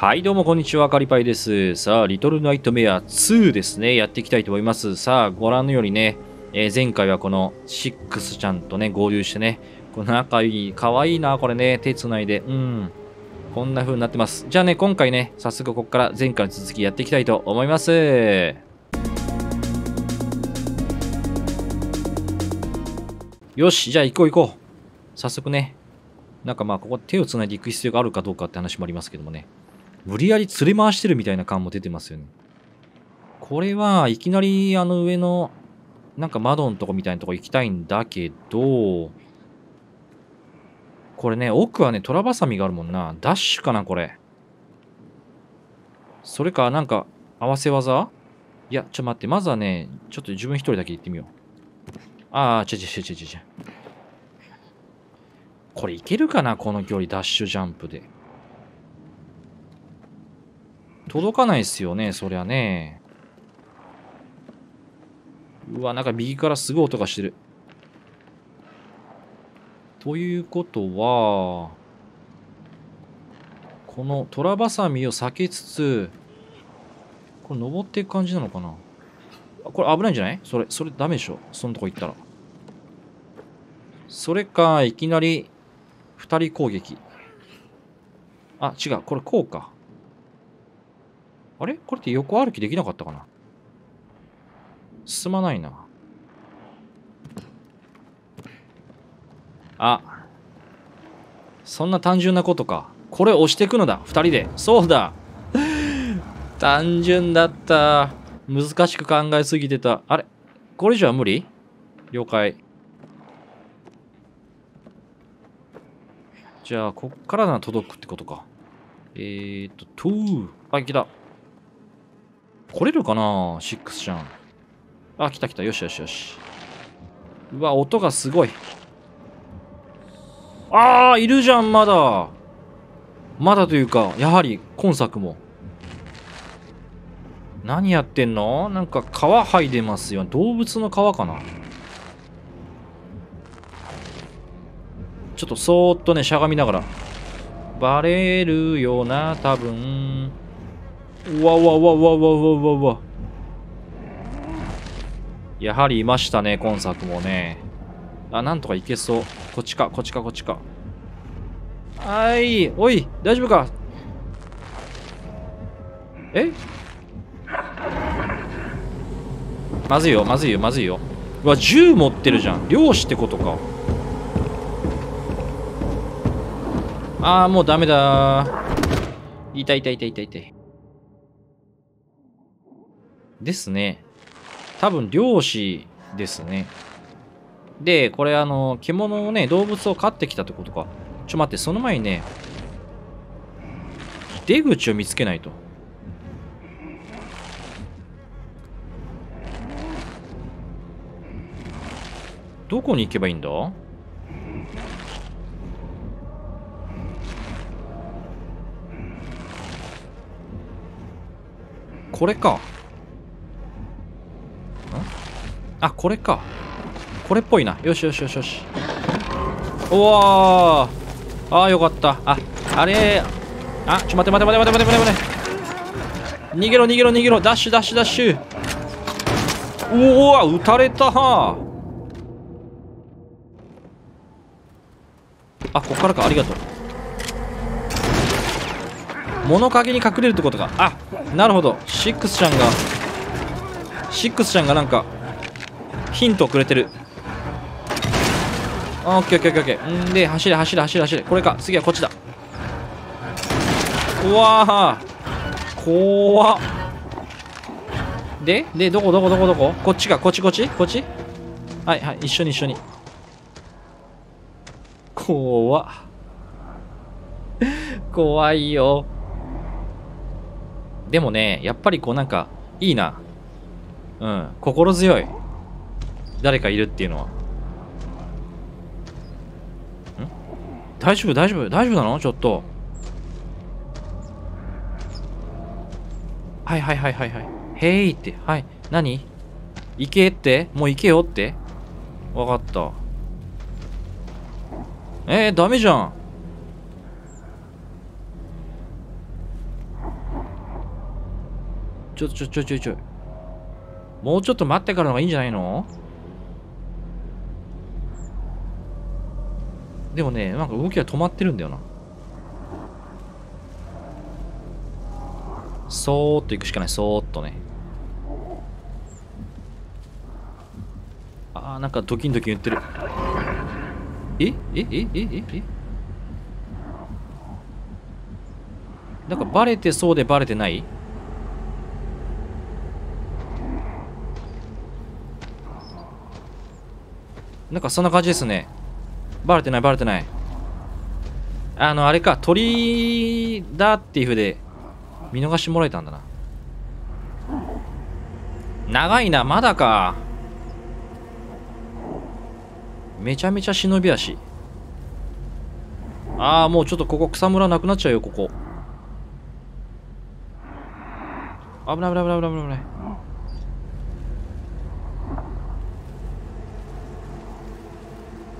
はい、どうもこんにちは、カリパイです。さあ、リトルナイトメア2ですね、やっていきたいと思います。さあ、ご覧のようにね、えー前回はこのシックスちゃんとね、合流してね、この仲いい、かわいいな、これね、手つないで、うん。こんな風になってます。じゃあね、今回ね、早速ここから前回の続きやっていきたいと思います。よし、じゃあ行こう行こう。早速ね、なんかまあ、ここ手をつないでいく必要があるかどうかって話もありますけどもね。無理やり連れ回してるみたいな感も出てますよね。これはいきなりあの上のなんか窓のとこみたいなとこ行きたいんだけど、これね、奥はね、トラバサミがあるもんな。ダッシュかな、これ。それか、なんか、合わせ技？いや、ちょっと待って、まずはね、ちょっと自分一人だけ行ってみよう。ああ、ちょちょちょちょちょちょ。これいけるかな、この距離、ダッシュジャンプで。届かないっすよね、そりゃね。うわ、なんか右からすごい音がしてる。ということは、このトラバサミを避けつつ、これ登っていく感じなのかな？これ危ないんじゃない？それ、それダメでしょ？そのとこ行ったら。それか、いきなり、二人攻撃。あ、違う。これこうか。あれ？これって横歩きできなかったかな？進まないな。あ。そんな単純なことか。これ押していくのだ。二人で。そうだ。単純だった。難しく考えすぎてた。あれ？これ以上は無理？了解。じゃあ、こっからなら届くってことか。えーっと、トゥー。あ、いけた。来れるかなシックスちゃん。あ、来た来た。よしよしよし。うわ、音がすごい。あー、いるじゃん、まだ。まだというか、やはり、今作も。何やってんの？なんか皮剥いでますよ。動物の皮かな？ちょっとそーっとね、しゃがみながら。バレるよな、多分。わわわわわわわわ。やはりいましたね、今作もね。あ、なんとかいけそう。こっちか、こっちか、こっちか。あい、おい、大丈夫か？え？まずいよ、まずいよ、まずいよ。うわ、銃持ってるじゃん。漁師ってことか。あー、もうダメだ痛い痛い痛い痛い痛い。ですね。多分漁師ですね。で、これあの、獣をね、動物を飼ってきたってことか。ちょ待って、その前にね、出口を見つけないと。どこに行けばいいんだ？これか。んあ、これか。これっぽいな。よしよしよしよし。おわー。あ、よかった。あ、あれあ、ちょ、待て待て待て待て待て待て待て。逃げろ逃げろ逃げろ。ダッシュダッシュダッシュ。おお、撃たれたはあ、ここからか。ありがとう。物陰に隠れるってことか。あ、なるほど。シックスちゃんが、シックスちゃんがなんか、ヒントをくれてる。オッケーオッケーオッケーオッケー。んで、走れ走れ走れ走れ。これか。次はこっちだ。うわー。怖っ。で、で、どこどこどこどこ？こっちか。こっちこっち？こっち？はいはい。一緒に一緒に。怖っ。怖いよ。でもね、やっぱりこうなんか、いいな。うん。心強い。誰かいるっていうのは。ん？大丈夫？大丈夫？大丈夫なの？ちょっと。はいはいはいはいはい。へいって。はい。何？行けって？もう行けよって？わかった。えー、ダメじゃん。ちょちょちょちょちょもうちょっと待ってからの方がいいんじゃないの？でもねなんか動きが止まってるんだよな。そーっと行くしかない。そーっとね。あーなんかドキンドキン言ってる。え？え？え？え？え？え？なんかバレてそうでバレてない？なんかそんな感じですね。バレてないバレてない。あのあれか鳥だっていう風で見逃してもらえたんだな。長いなまだか。めちゃめちゃ忍び足。ああもうちょっとここ草むらなくなっちゃうよここ。危ない危ない危ない危ない危ない。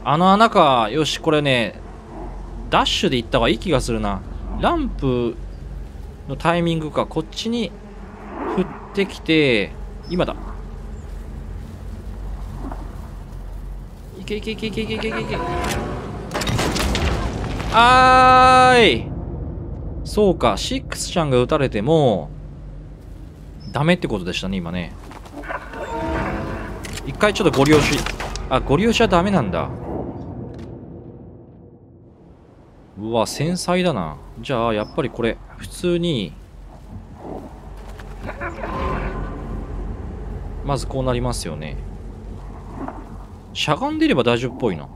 あの穴かよしこれねダッシュで行った方がいい気がするな。ランプのタイミングかこっちに振ってきて今だ。いけいけいけいけいけいけいけいけ。あーい。そうかシックスちゃんが撃たれてもダメってことでしたね今ね。一回ちょっとご利用しあご利用しはダメなんだ。うわ繊細だな。じゃあやっぱりこれ普通にまずこうなりますよね。しゃがんでれば大丈夫っぽいな。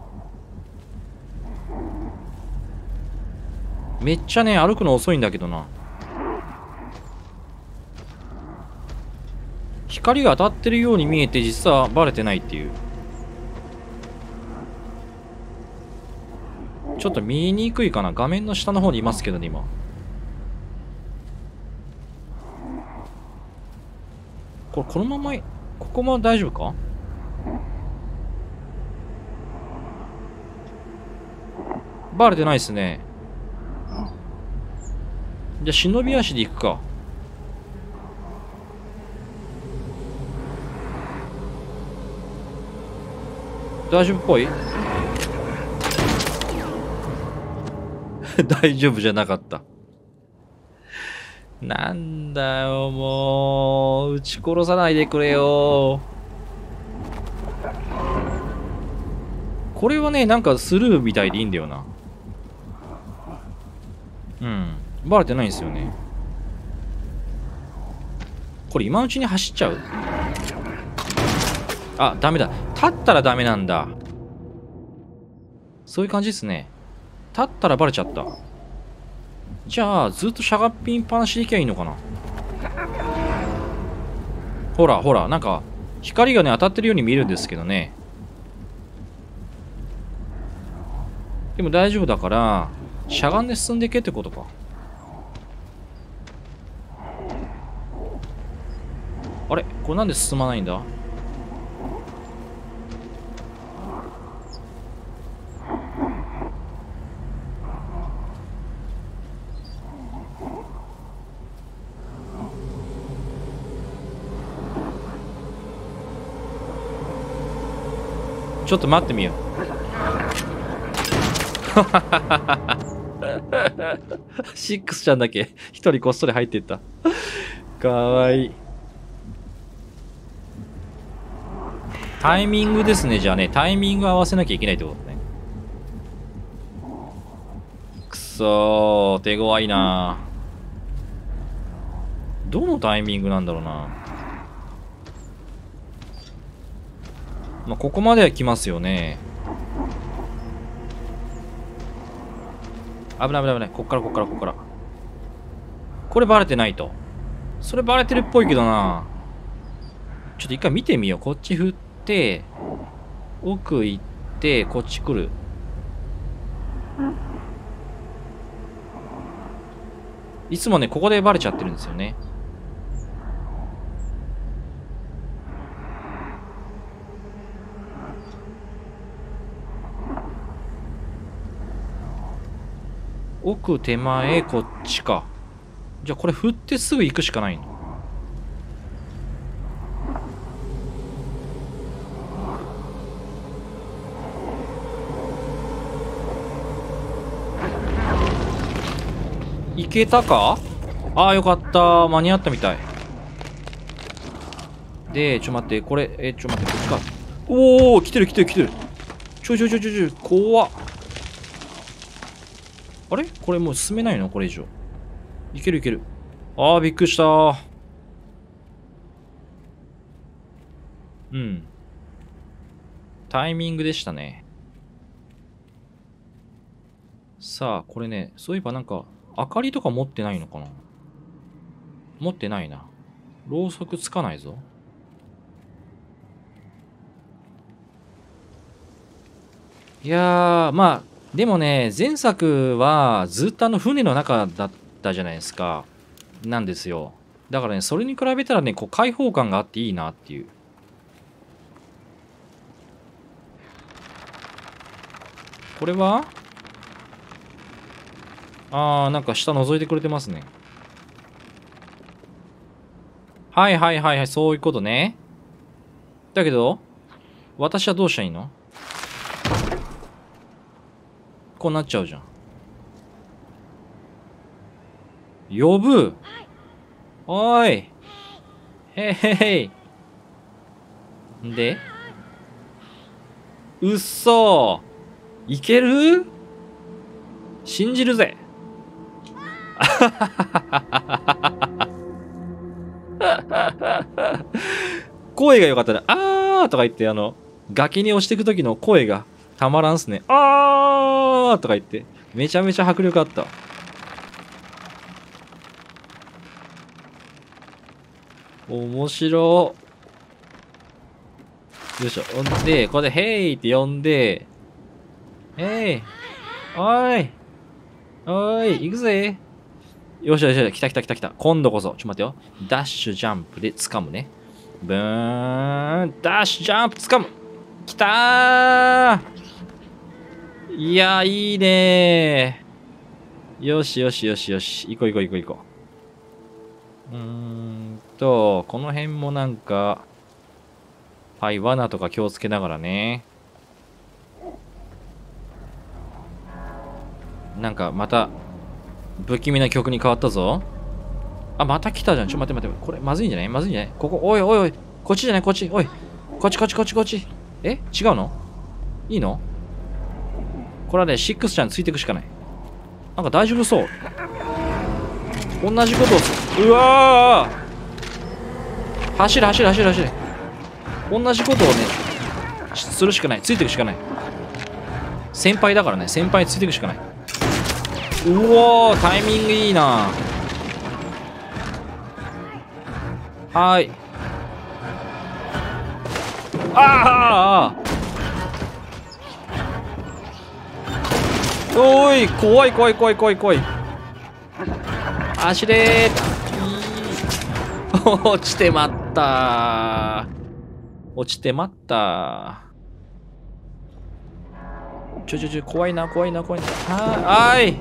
めっちゃね歩くの遅いんだけどな。光が当たってるように見えて実はバレてないっていう。ちょっと見にくいかな。画面の下の方にいますけどね今。これこのままここも大丈夫か？バレてないですね。じゃあ忍び足で行くか。大丈夫っぽい？大丈夫じゃなかった。なんだよ、もう。撃ち殺さないでくれよ。これはね、なんかスルーみたいでいいんだよな。うん。バレてないんですよね。これ今のうちに走っちゃう？あ、ダメだ。立ったらダメなんだ。そういう感じですね。立ったらバレちゃった。じゃあ、ずっとしゃがっぴんっぱなしでいきゃいいのかなほら、ほら、なんか、光がね、当たってるように見えるんですけどね。でも大丈夫だから、しゃがんで進んでいけってことか。あれ？これなんで進まないんだ？ちょっと待ってみよう。シックスちゃんだけ一人こっそり入っていった。かわいい。タイミングですね、じゃあね。タイミング合わせなきゃいけないってことね。くそー、手強いなどのタイミングなんだろうなまあ、ここまでは来ますよね。危ない危ない危ない。こっからこっからこっから。これバレてないと。それバレてるっぽいけどな。ちょっと一回見てみよう。こっち振って、奥行って、こっち来る。いつもね、ここでバレちゃってるんですよね。奥手前こっちか。じゃあこれ振ってすぐ行くしかないの？行けたか？ああよかった。間に合ったみたい。でちょ待ってこれえちょ待ってこっちか。おお来てる来てる来てる。ちょいちょちょちょい。怖っ。あれ？これもう進めないの？これ以上。いけるいける。ああびっくりした。うん。タイミングでしたね。さあこれねそういえばなんか明かりとか持ってないのかな？持ってないな。ろうそくつかないぞ。いやーまあでもね前作はずっとあの船の中だったじゃないですか。なんですよ。だからねそれに比べたらねこう開放感があっていいなっていう。これは？あーなんか下覗いてくれてますね。はいはいはいはいそういうことね。だけど私はどうしたらいいの？こうなっちゃうじゃん。呼ぶ。おい。へいへいでうっそいける？信じるぜ。声が良かったね。あーとか言って、あの、崖に押していく時の声がたまらんすね。あーーとか言って、めちゃめちゃ迫力あった。面白よいしょ。ほんで、これで、ヘイって呼んで、ヘイおいおい行くぜよしよしよし、来た来た来た来た。今度こそ。ちょっと待ってよ。ダッシュジャンプで掴むね。ブーン。ダッシュジャンプ掴む。来たーいや、いいねよしよしよしよし。行こう行こう行こう行こう。うーんと、この辺もなんか、はい、罠とか気をつけながらね。なんかまた不気味な曲に変わったぞ。あ、また来たじゃん。ちょ、待って待って。これ、まずいんじゃない？まずいんじゃない？ここ、おいおいおい。こっちじゃない？こっち。おい。こっちこっちこっちこっち。え？違うの？いいの？これはね、シックスちゃんついていくしかない。なんか大丈夫そう。同じことを、うわー走れ走れ走れ走れ。同じことをね、するしかない。ついていくしかない。先輩だからね、先輩についていくしかない。うおタイミングいいなはいああおい怖い怖い怖い怖い怖い。走れ 落ちてまった。落ちてまった。ちょちょちょ怖いな怖いな怖いな。はーい。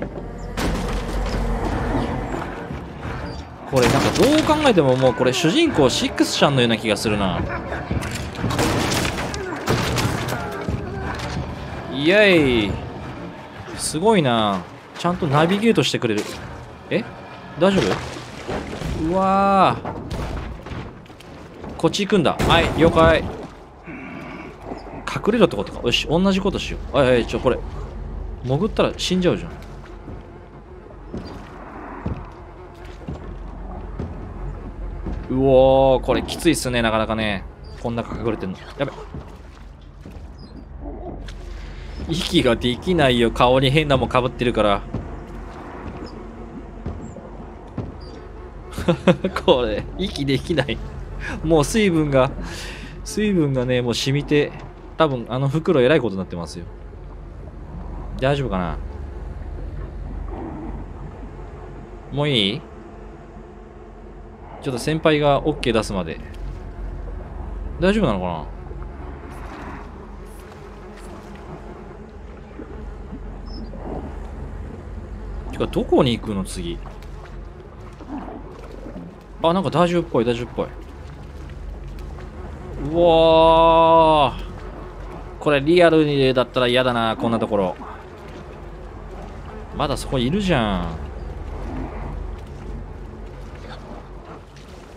これなんかどう考えてももうこれ主人公シックスちゃんのような気がするな。イエイすごいな。ちゃんとナビゲートしてくれる。え？大丈夫？うわこっち行くんだ。はい了解。隠れろってことか？よし同じことしよう。はいはいちょこれ。潜ったら死んじゃうじゃん。うおーこれきついっすねなかなかね。こんな隠れてんの。やべ。息ができないよ。顔に変なもんかぶってるから。これ息できない。もう水分が水分がねもう染みて多分あの袋えらいことになってますよ。大丈夫かな？もういい？ちょっと先輩が OK 出すまで。大丈夫なのかな？てかどこに行くの次？あなんか大丈夫っぽい大丈夫っぽいうわこれリアルにだったら嫌だなこんなところまだそこいるじゃん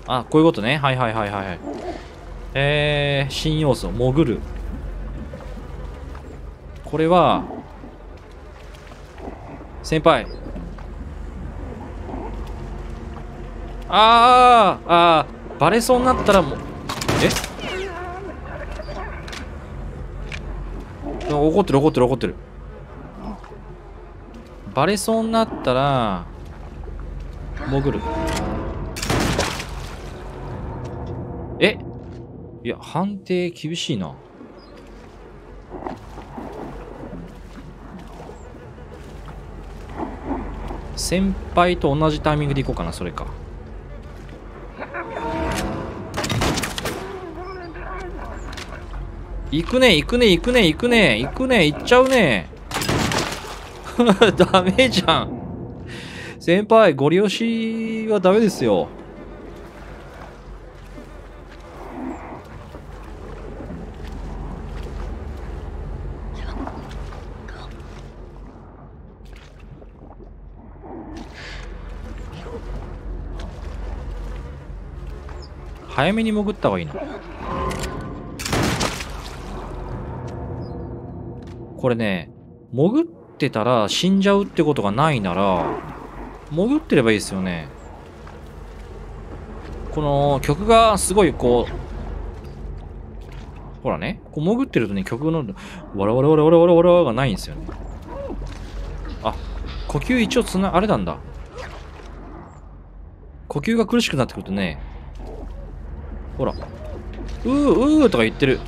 あ、こういうことね。はいはいはいはい。えー、新要素、潜る。これは、先輩。あー、あー、バレそうになったらもう、え？怒ってる怒ってる怒ってる。バレそうになったら、潜る。え？いや、判定厳しいな。先輩と同じタイミングで行こうかな、それか。行くね、行くね、行くね、行くね、行くね、行っちゃうね。ダメじゃん。先輩、ご利用しはダメですよ。早めに潜った方がいいな。これね、潜ってたら死んじゃうってことがないなら、潜ってればいいですよね。この曲がすごいこう、ほらね、こう潜ってるとね、曲の、わらわらわらわらわらわらがないんですよね。あ、呼吸一応つな、あれなんだ。呼吸が苦しくなってくるとね、ほら。うー、うーとか言ってる。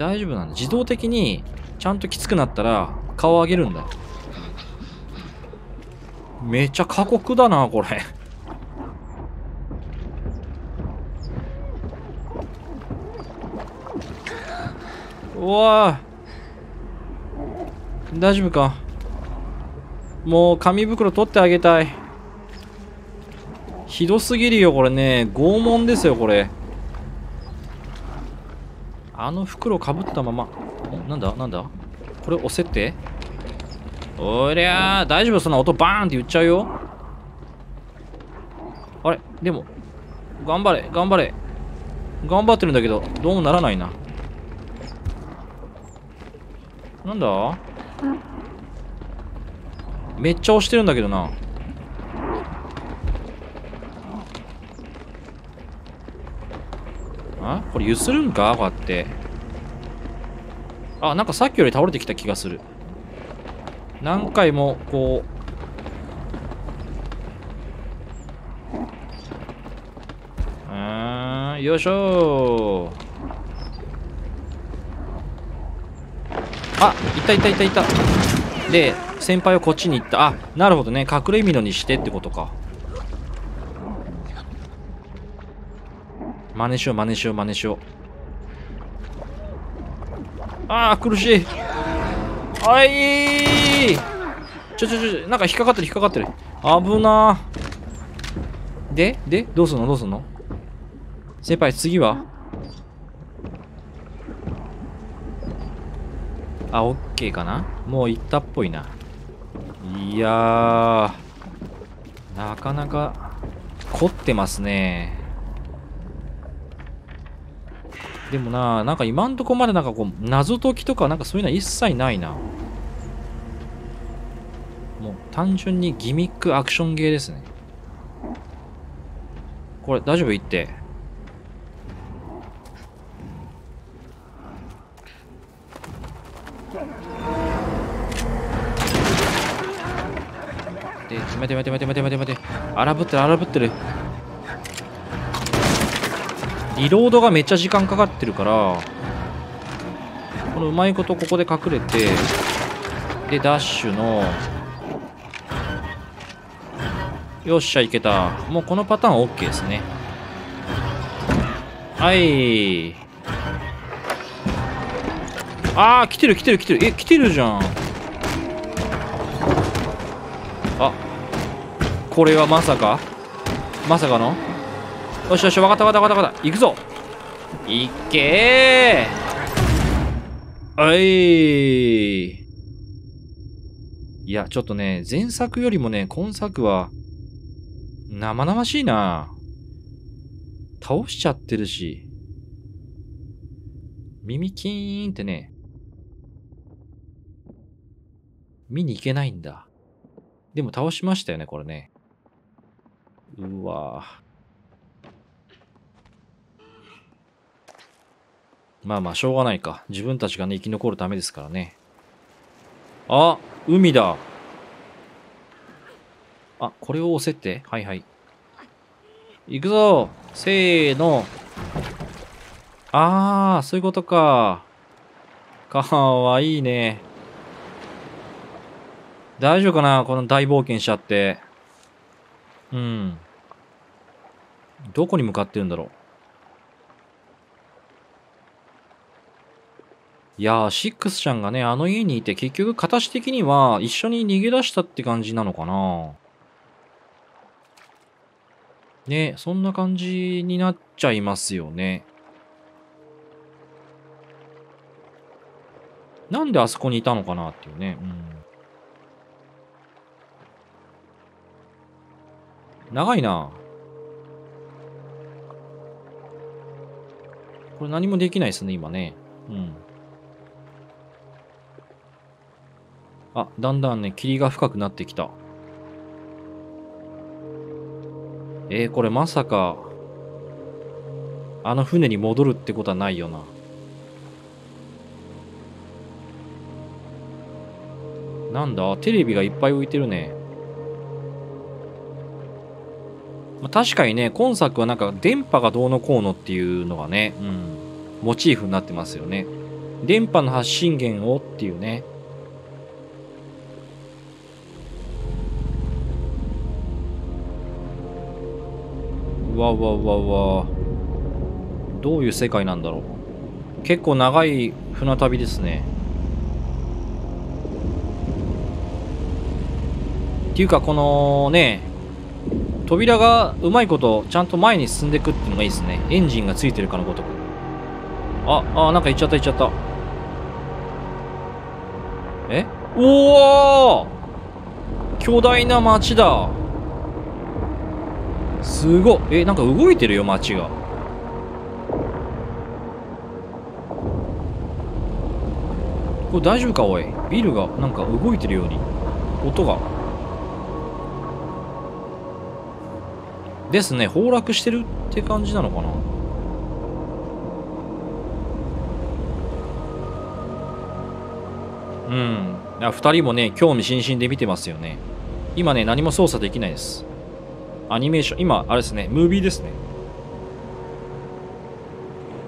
大丈夫なんだ。自動的に、ちゃんときつくなったら、顔上げるんだ。めっちゃ過酷だな、これ。うわ大丈夫か？もう紙袋取ってあげたい。ひどすぎるよ、これね。拷問ですよ、これ。あの袋かぶったまま。なんだ？なんだ？これ押せって？おりゃー、大丈夫？そんな音バーンって言っちゃうよ。あれ？でも、頑張れ、頑張れ。頑張ってるんだけど、どうもならないな。なんだ？めっちゃ押してるんだけどな。あこれゆするんか？こうやって。あ、なんかさっきより倒れてきた気がする。何回も、こう。あー、よいしょあ、いたいたいたいた。で、先輩はこっちに行った。あ、なるほどね。隠れ蓑にしてってことか。真似しよう、真似しよう、真似しよう。ああ、苦しい。あいちょちょちょ、なんか引っかかってる、引っかかってる。危なででどうすんのどうすんの？先輩、次は？あ、オッケーかな？もう行ったっぽいな。いや、なかなか凝ってますね。でもな、なんか今んとこまでなんかこう、謎解きとかなんかそういうのは一切ないな。もう単純にギミックアクションゲーですね。これ大丈夫？言って。で、待て待て待て待て待て待て。荒ぶってる荒ぶってる。リロードがめっちゃ時間かかってるからこのうまいことここで隠れてでダッシュのよっしゃいけた。もうこのパターン OK ですね。はい。あー来てる来てる来てる。え来てるじゃん。あこれはまさか？まさかの？よしよし、わかったわかったわかった。行くぞ。いけーおいいや、ちょっとね、前作よりもね、今作は、生々しいな。倒しちゃってるし。耳キーンってね。見に行けないんだ。でも倒しましたよね、これね。うわぁまあまあ、しょうがないか。自分たちがね、生き残るためですからね。あ海だあ、これを押せって？はいはい。行くぞせーの。あー、そういうことか。かわいいね。大丈夫かな？この大冒険しちゃって。うん。どこに向かってるんだろう？いやー、シックスちゃんがね、あの家にいて、結局形的には一緒に逃げ出したって感じなのかなね、そんな感じになっちゃいますよね。なんであそこにいたのかなっていうね。うん。長いな。これ何もできないですね、今ね。うん。あ、だんだんね、霧が深くなってきた。えー、これまさか、あの船に戻るってことはないよな。なんだテレビがいっぱい置いてるね。まあ、確かにね、今作はなんか電波がどうのこうのっていうのがね、うん、モチーフになってますよね。電波の発信源をっていうね。わわわわ。どういう世界なんだろう。結構長い船旅ですね。っていうかこのね扉がうまいことちゃんと前に進んでいくっていうのがいいですね。エンジンがついてるかのごとく。ああなんか行っちゃった行っちゃった。え？おお巨大な街だ。すごい。えなんか動いてるよ街が。これ大丈夫かおい。ビルがなんか動いてるように。音が。ですね崩落してるって感じなのかな。うん。2人もね興味津々で見てますよね。今ね何も操作できないです。アニメーション、今、あれですね、ムービーですね。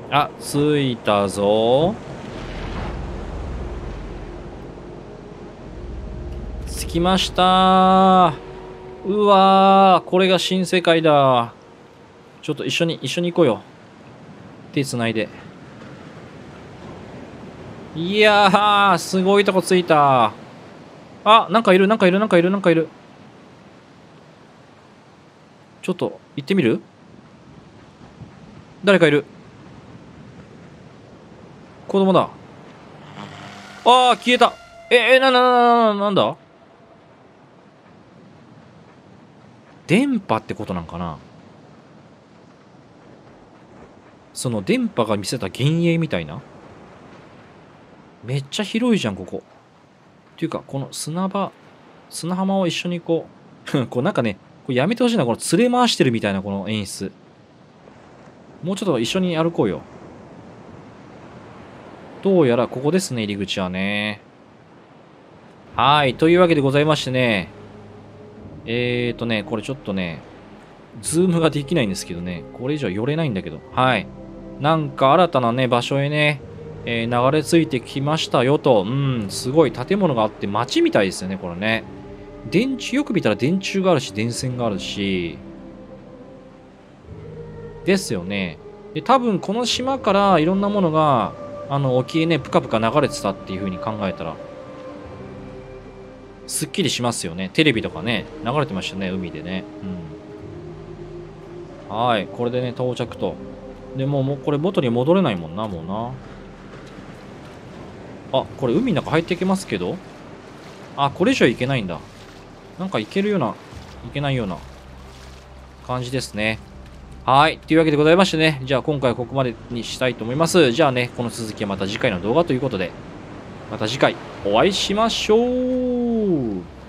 あ、着いたぞ。着きましたうわ、これが新世界だ。ちょっと一緒に、一緒に行こうよ。手繋いで。いやー、すごいとこ着いた。あ、なんかいる、なんかいる、なんかいる、なんかいる。ちょっと行ってみる？誰かいる？子供だ。ああ消えた。ええなななななんだ？電波ってことなんかな？その電波が見せた幻影みたいな？めっちゃ広いじゃんここ。っていうかこの砂場砂浜を一緒にこう こうなんかねこれやめてほしいな、この連れ回してるみたいなこの演出。もうちょっと一緒に歩こうよ。どうやらここですね、入り口はね。はい。というわけでございましてね。えーとね、これちょっとね、ズームができないんですけどね。これ以上寄れないんだけど。はい。なんか新たなね、場所へね、えー、流れ着いてきましたよと。うん、すごい建物があって街みたいですよね、これね。電柱、よく見たら電柱があるし、電線があるし、ですよね。で、多分この島からいろんなものが、あの、沖へね、ぷかぷか流れてたっていう風に考えたら、すっきりしますよね。テレビとかね、流れてましたね、海でね。うん。はい、これでね、到着と。でももうこれ元に戻れないもんな、もうな。あ、これ海の中入っていけますけど？あ、これ以上いけないんだ。なんかいけるような、いけないような。感じですね。はい。というわけでございましてね、じゃあ今回はここまでにしたいと思います。じゃあね、この続きはまた次回の動画ということで、また次回お会いしましょう